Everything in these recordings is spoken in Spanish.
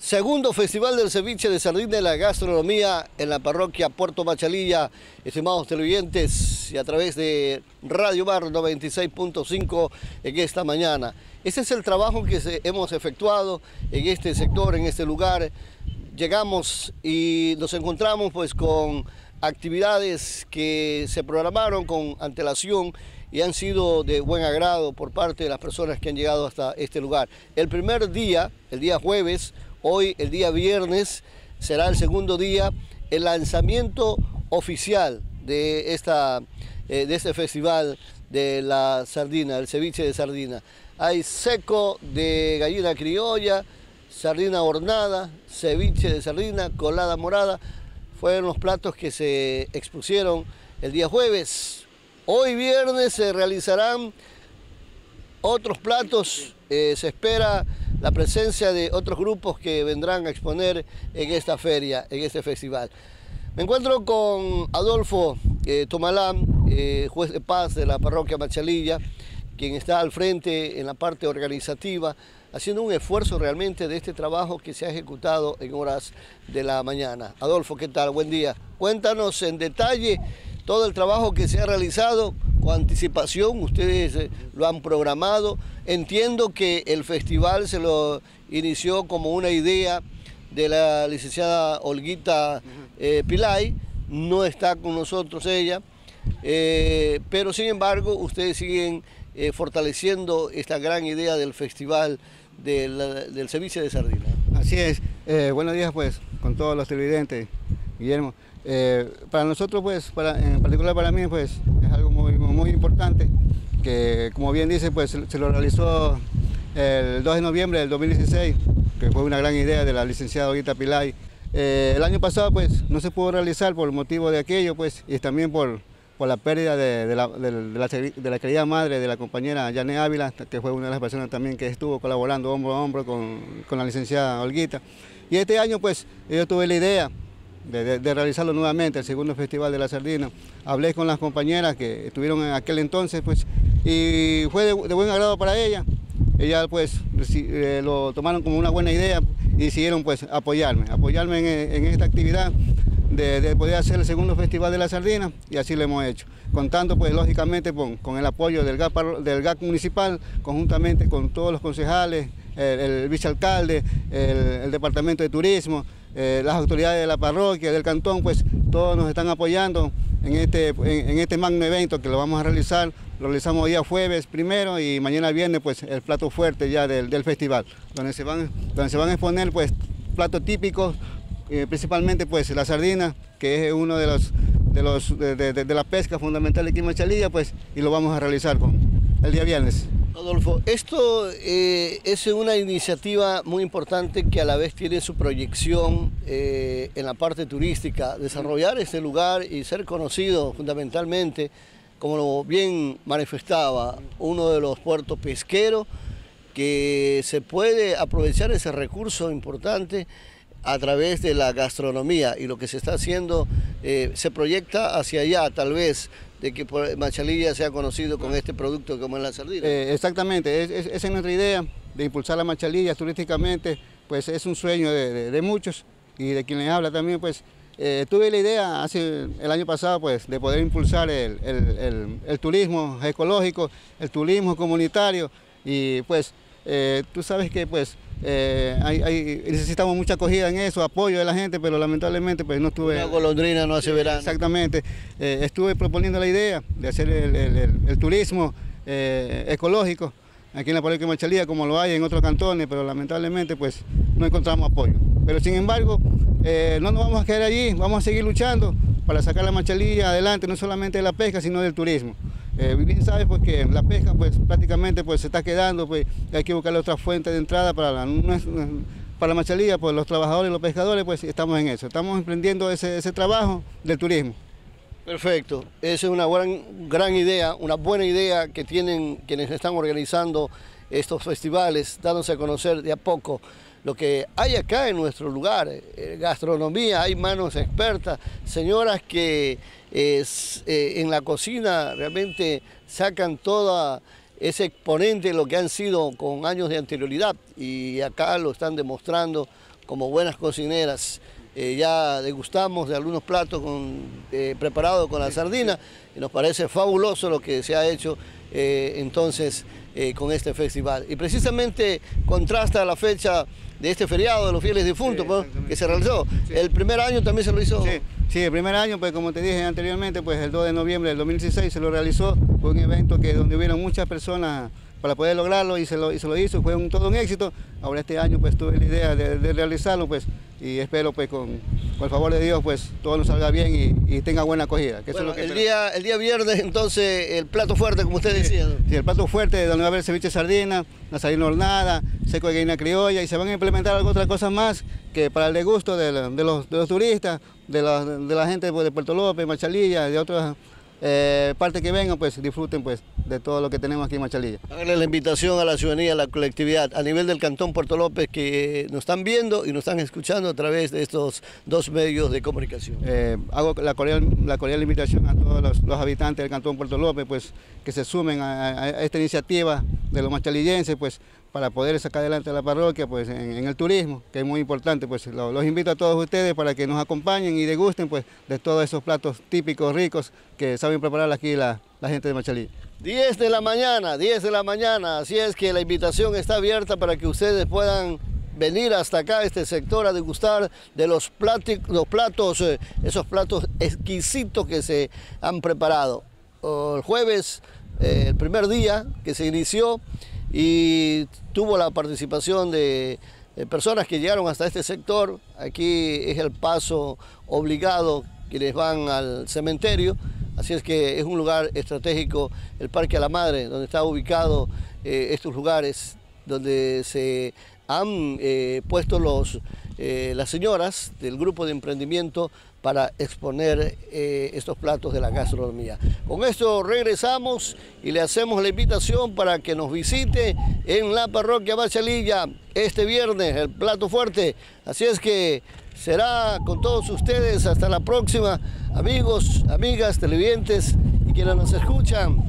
Segundo Festival del Ceviche de Sardina y la Gastronomía en la parroquia Puerto Machalilla. Estimados televidentes y a través de Radio Bar 96.5 en esta mañana. Ese es el trabajo que hemos efectuado en este sector, en este lugar. Llegamos y nos encontramos pues con actividades que se programaron con antelación y han sido de buen agrado por parte de las personas que han llegado hasta este lugar. El primer día, el día jueves, Hoy, el día viernes, será el segundo día, el lanzamiento oficial de, esta, eh, de este festival de la sardina, el ceviche de sardina. Hay seco de gallina criolla, sardina hornada, ceviche de sardina, colada morada. Fueron los platos que se expusieron el día jueves. Hoy viernes se realizarán otros platos. Eh, se espera la presencia de otros grupos que vendrán a exponer en esta feria, en este festival. Me encuentro con Adolfo eh, Tomalán, eh, juez de paz de la parroquia Machalilla, quien está al frente en la parte organizativa, haciendo un esfuerzo realmente de este trabajo que se ha ejecutado en horas de la mañana. Adolfo, ¿qué tal? Buen día. Cuéntanos en detalle todo el trabajo que se ha realizado con anticipación, ustedes eh, lo han programado. Entiendo que el festival se lo inició como una idea de la licenciada Olguita eh, Pilay, no está con nosotros ella, eh, pero sin embargo ustedes siguen fortaleciendo esta gran idea del festival del, servicio de sardina. Así es, buenos días pues con todos los televidentes, Guillermo. para nosotros pues, en particular para mí pues es algo muy, muy importante, que como bien dice, pues se lo realizó el 2 de noviembre del 2016, que fue una gran idea de la licenciada Olguita Pilay. Eh, el año pasado pues no se pudo realizar por el motivo de aquello pues y también por, por la pérdida de, la, de, la, querida madre de la compañera Yane Ávila, que fue una de las personas también que estuvo colaborando hombro a hombro con, con la licenciada Olguita. Y este año pues yo tuve la idea de, realizarlo nuevamente, el segundo Festival de la Sardina. Hablé con las compañeras que estuvieron en aquel entonces, pues, y fue de, buen agrado para ellas. Ellas, pues, eh, lo tomaron como una buena idea y decidieron, pues, apoyarme, apoyarme en, esta actividad de, poder hacer el segundo Festival de la Sardina, y así lo hemos hecho. Contando, pues, lógicamente, con, el apoyo del GAC, del GAC municipal, conjuntamente con todos los concejales, el, vicealcalde, el Departamento de Turismo, eh, las autoridades de la parroquia, del cantón, pues todos nos están apoyando en este, en, este magno evento que lo vamos a realizar. Lo realizamos día jueves primero y mañana viernes pues el plato fuerte ya del, festival, donde se, van, donde se van a exponer pues platos típicos, eh, principalmente pues la sardina, que es uno de los de, los, de, la pesca fundamental aquí en Machalilla, pues, y lo vamos a realizar el día viernes. Adolfo, esto eh, es una iniciativa muy importante que a la vez tiene su proyección eh, en la parte turística, desarrollar este lugar y ser conocido fundamentalmente, como bien manifestaba, uno de los puertos pesqueros que se puede aprovechar ese recurso importante a través de la gastronomía y lo que se está haciendo eh, se proyecta hacia allá tal vez de que Machalilla sea conocido con este producto como es la sardina. Eh, exactamente, esa es nuestra idea de impulsar la Machalilla turísticamente, pues es un sueño de, muchos y de quienes habla también, pues eh, tuve la idea hace el año pasado pues de poder impulsar el, el turismo ecológico, el turismo comunitario y pues tú sabes que pues eh, necesitamos mucha acogida en eso, apoyo de la gente, pero lamentablemente pues no estuve... Una golondrina no hace verano. Exactamente. Eh, estuve proponiendo la idea de hacer el, turismo eh, ecológico aquí en la parroquia de Machalía, como lo hay en otros cantones, pero lamentablemente pues no encontramos apoyo. Pero sin embargo, no nos vamos a quedar allí, vamos a seguir luchando para sacar la Machalía adelante, no solamente de la pesca, sino del turismo. Eh, bien sabes pues que la pesca pues prácticamente pues se está quedando, pues hay que buscarle otra fuente de entrada para la, para la machalía, pues los trabajadores y los pescadores pues estamos en eso, estamos emprendiendo ese, trabajo del turismo. Perfecto, esa es una gran, gran idea, una buena idea que tienen quienes están organizando estos festivales, dándose a conocer de a poco lo que hay acá en nuestro lugar, eh, gastronomía, hay manos expertas, señoras que eh, en la cocina realmente sacan toda ese exponente de lo que han sido con años de anterioridad y acá lo están demostrando como buenas cocineras. Eh, ya degustamos de algunos platos eh, preparados con la sardina y nos parece fabuloso lo que se ha hecho eh, con este festival. Y precisamente contrasta la fecha de este feriado de los fieles difuntos que se realizó. El primer año también se lo hizo. Sí. sí, el primer año, pues como te dije anteriormente, pues el 2 de noviembre del 2016 se lo realizó. Fue un evento que donde hubieron muchas personas para poder lograrlo y se lo, se lo hizo, fue un, todo un éxito. Ahora este año pues tuve la idea de, realizarlo pues y espero pues con, el favor de Dios pues todo nos salga bien y, tenga buena acogida. el, día, el día viernes entonces el plato fuerte como usted decía. Sí, el plato fuerte donde va a haber ceviche de sardina, la sardina hornada, seco de gallina criolla y se van a implementar algunas otras cosas más que para el gusto de, los, de los, turistas, de la, de la gente pues, de Puerto López, Machalilla, de otras eh, parte que vengan, pues disfruten pues de todo lo que tenemos aquí en Machalilla. Háganle la invitación a la ciudadanía, a la colectividad, a nivel del Cantón Puerto López, que nos están viendo y nos están escuchando a través de estos dos medios de comunicación. Eh, hago la cordial, la cordial invitación a todos los, habitantes del Cantón Puerto López, pues que se sumen a, esta iniciativa de los machalillenses, pues para poder sacar adelante la parroquia pues, en, el turismo, que es muy importante. Pues los invito a todos ustedes para que nos acompañen y degusten pues, de todos esos platos típicos, ricos, que saben preparar aquí la, gente de Machalí. 10 de la mañana, 10 de la mañana, así es que la invitación está abierta para que ustedes puedan venir hasta acá, a este sector, a degustar de los, los platos, eh, esos platos exquisitos que se han preparado. El jueves, eh, el primer día que se inició, y tuvo la participación de personas que llegaron hasta este sector. Aquí es el paso obligado quienes van al cementerio, así es que es un lugar estratégico, el Parque a la Madre, donde están ubicados eh, estos lugares, donde se han eh, puesto los, eh, las señoras del grupo de emprendimiento para exponer eh, estos platos de la gastronomía. Con esto regresamos y le hacemos la invitación para que nos visite en la parroquia Bachalilla este viernes, el plato fuerte. Así es que será con todos ustedes hasta la próxima, amigos, amigas, televidentes y quienes nos escuchan.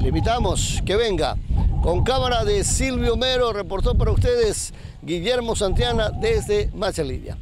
Le invitamos que venga. Con cámara de Silvio Mero reportó para ustedes Guillermo Santiana desde Machalilla.